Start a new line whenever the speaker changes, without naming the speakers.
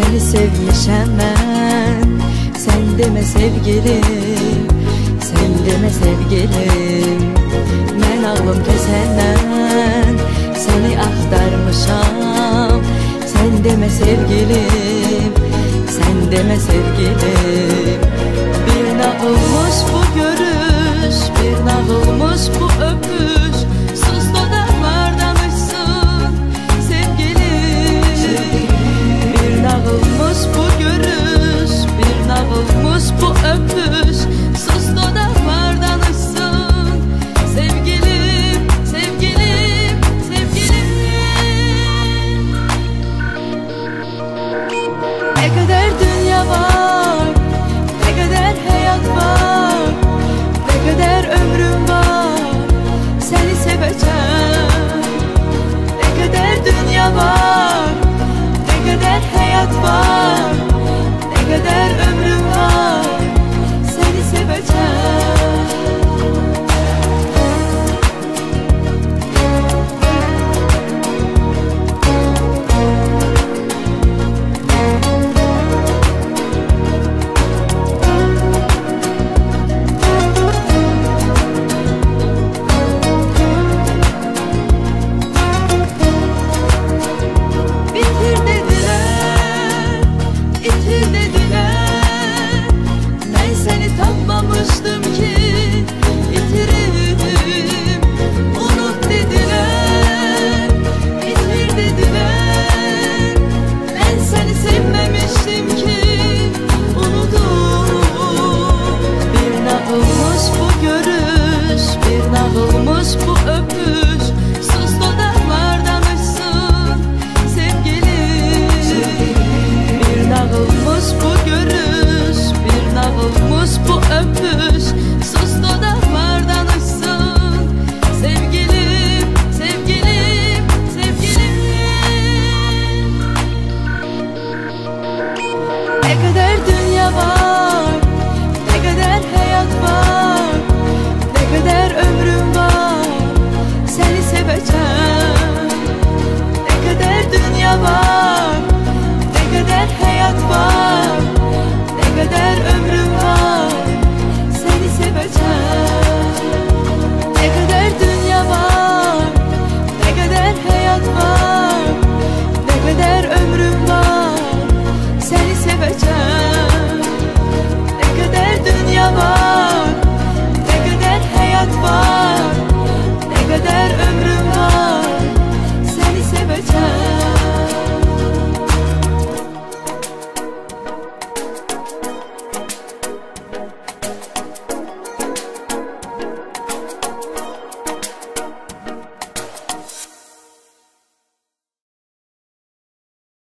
Seni sevmişəm mən Sen deme sevgilim Sen deme sevgilim. Mən ağlım kəsəndən Seni axtarmışam Sen deme sevgilim yet, but.